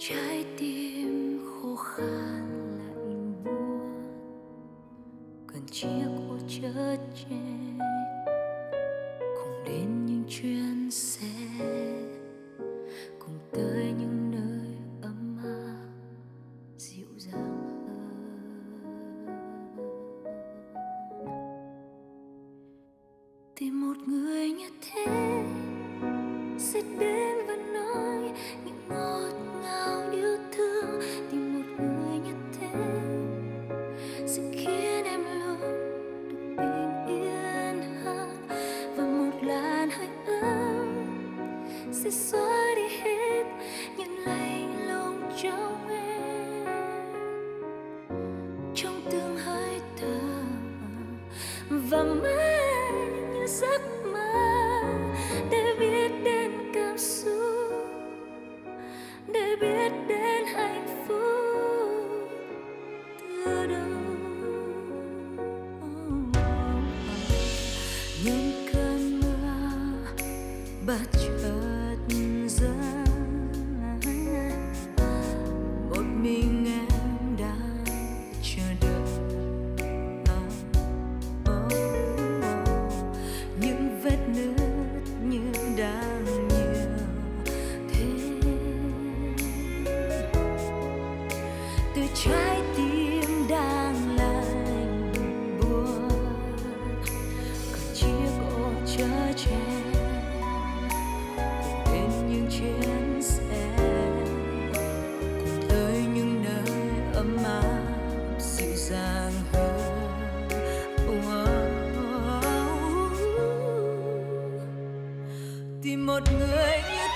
trái tim khô khan lạnh buồn cần chiếc ô chở che, cùng đến những chuyến xe, cùng tới những nơi ấm áp, dịu dàng hơn. Tìm một người như thế sẽ xóa đi hết, những lạnh lùng trong em. Trong tương hơi thở và mãi tìm một người như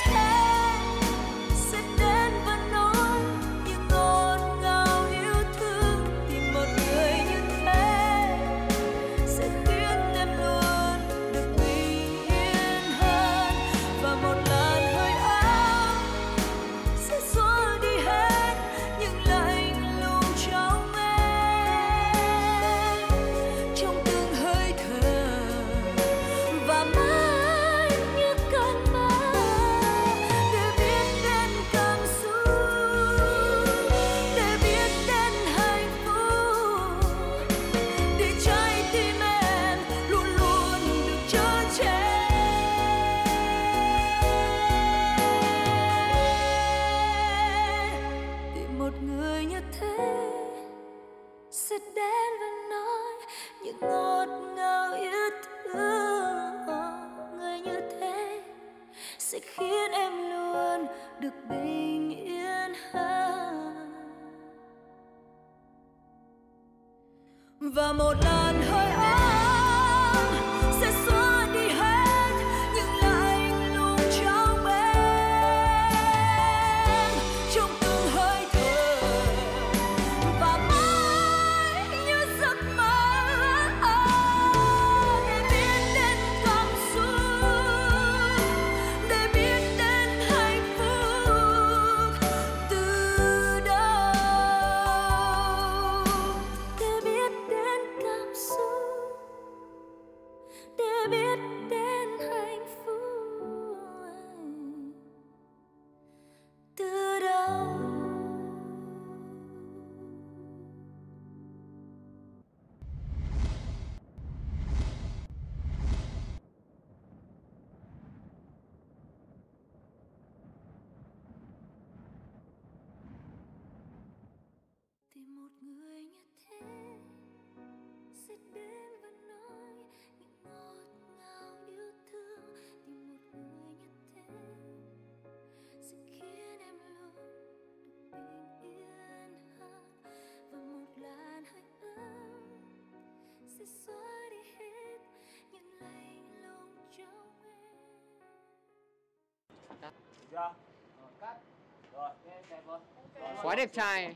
sẽ đến và nói những ngọt ngào yêu thương. Người như thế sẽ khiến em luôn được bình yên hơn. Và một lần Quá đẹp trai.